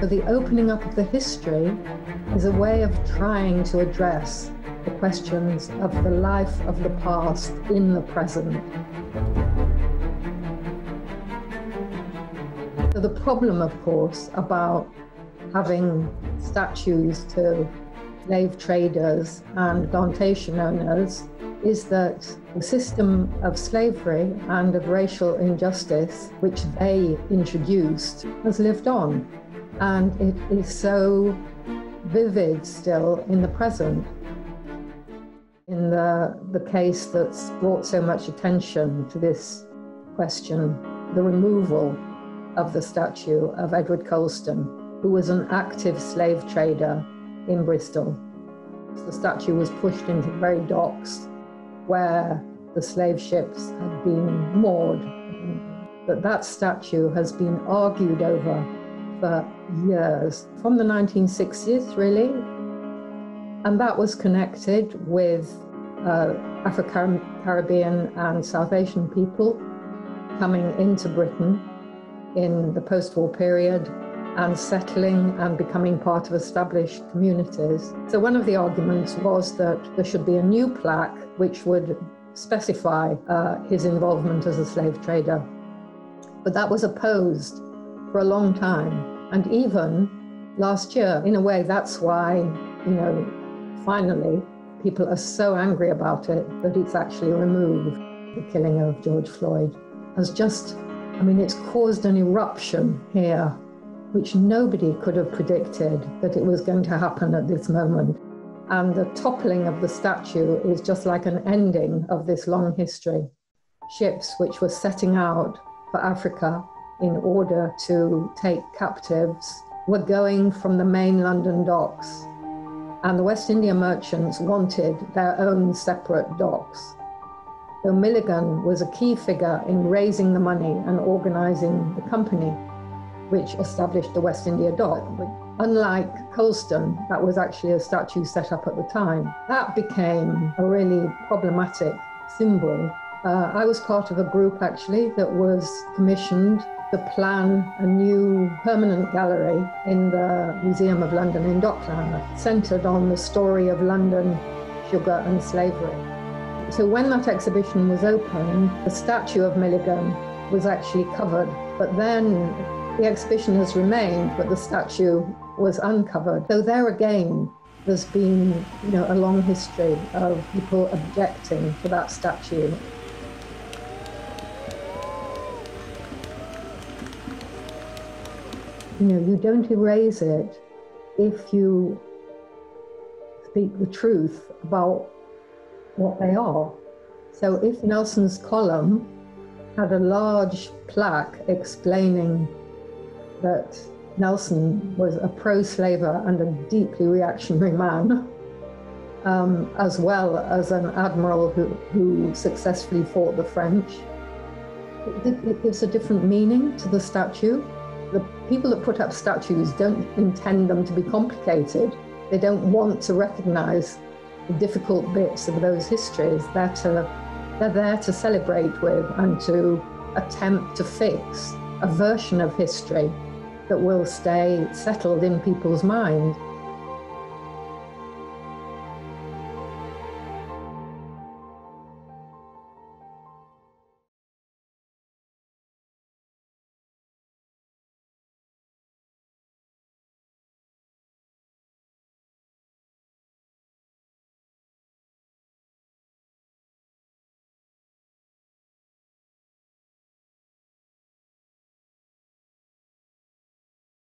So the opening up of the history is a way of trying to address the questions of the life of the past in the present. So the problem, of course, about having statues to slave traders and plantation owners is that the system of slavery and of racial injustice, which they introduced, has lived on. And it is so vivid still in the present. In the, the case that's brought so much attention to this question, the removal of the statue of Edward Colston, who was an active slave trader in Bristol. The statue was pushed into the very docks where the slave ships had been moored. But that statue has been argued over for years, from the 1960s, really. And that was connected with uh, Afro Caribbean and South Asian people coming into Britain in the post war period and settling and becoming part of established communities. So, one of the arguments was that there should be a new plaque which would specify uh, his involvement as a slave trader. But that was opposed for a long time. And even last year, in a way, that's why, you know, finally, people are so angry about it that it's actually removed. The killing of George Floyd has just, I mean, it's caused an eruption here, which nobody could have predicted that it was going to happen at this moment. And the toppling of the statue is just like an ending of this long history. Ships which were setting out for Africa in order to take captives were going from the main London docks. And the West India merchants wanted their own separate docks. So Milligan was a key figure in raising the money and organizing the company, which established the West India dock. Unlike Colston, that was actually a statue set up at the time. That became a really problematic symbol. Uh, I was part of a group actually that was commissioned to plan a new permanent gallery in the Museum of London in Dockland, centred on the story of London, sugar, and slavery. So when that exhibition was opened, the statue of Milligan was actually covered, but then the exhibition has remained, but the statue was uncovered. So there again, there's been you know a long history of people objecting to that statue. You know, you don't erase it if you speak the truth about what they are. So if Nelson's column had a large plaque explaining that Nelson was a pro slaver and a deeply reactionary man, um, as well as an admiral who, who successfully fought the French. It, it gives a different meaning to the statue. The people that put up statues don't intend them to be complicated. They don't want to recognize the difficult bits of those histories. They're, to, they're there to celebrate with and to attempt to fix a version of history that will stay settled in people's minds.